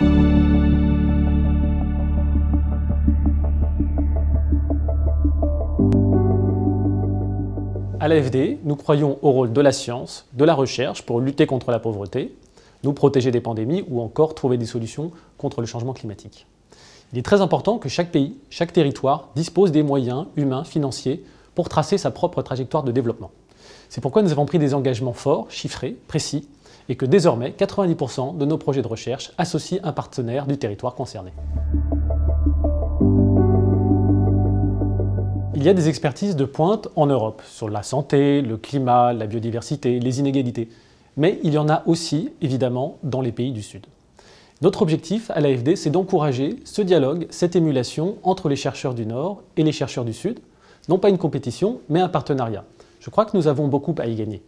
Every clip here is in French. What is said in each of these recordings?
À l'AFD, nous croyons au rôle de la science, de la recherche pour lutter contre la pauvreté, nous protéger des pandémies ou encore trouver des solutions contre le changement climatique. Il est très important que chaque pays, chaque territoire dispose des moyens humains, financiers pour tracer sa propre trajectoire de développement. C'est pourquoi nous avons pris des engagements forts, chiffrés, précis, et que désormais 90% de nos projets de recherche associent un partenaire du territoire concerné. Il y a des expertises de pointe en Europe sur la santé, le climat, la biodiversité, les inégalités. Mais il y en a aussi, évidemment, dans les pays du Sud. Notre objectif à l'AFD, c'est d'encourager ce dialogue, cette émulation entre les chercheurs du Nord et les chercheurs du Sud. Non pas une compétition, mais un partenariat. Je crois que nous avons beaucoup à y gagner.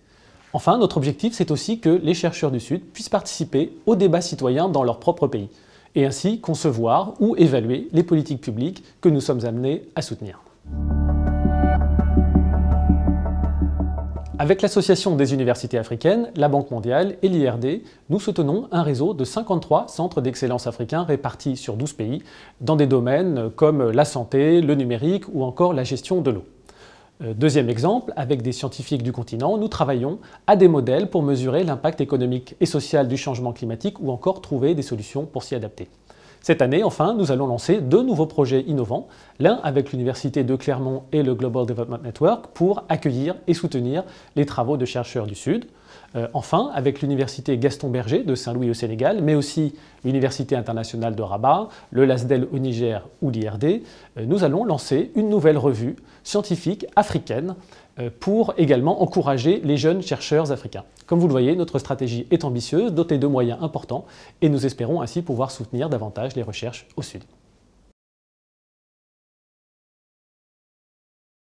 Enfin, notre objectif, c'est aussi que les chercheurs du Sud puissent participer au débat citoyen dans leur propre pays, et ainsi concevoir ou évaluer les politiques publiques que nous sommes amenés à soutenir. Avec l'Association des universités africaines, la Banque mondiale et l'IRD, nous soutenons un réseau de 53 centres d'excellence africains répartis sur 12 pays dans des domaines comme la santé, le numérique ou encore la gestion de l'eau. Euh, deuxième exemple, avec des scientifiques du continent, nous travaillons à des modèles pour mesurer l'impact économique et social du changement climatique ou encore trouver des solutions pour s'y adapter. Cette année, enfin, nous allons lancer deux nouveaux projets innovants, l'un avec l'Université de Clermont et le Global Development Network pour accueillir et soutenir les travaux de chercheurs du Sud. Euh, enfin, avec l'Université Gaston Berger de Saint-Louis au Sénégal, mais aussi l'Université internationale de Rabat, le LASDEL au Niger ou l'IRD, euh, nous allons lancer une nouvelle revue scientifique africaine pour également encourager les jeunes chercheurs africains. Comme vous le voyez, notre stratégie est ambitieuse, dotée de moyens importants, et nous espérons ainsi pouvoir soutenir davantage les recherches au Sud.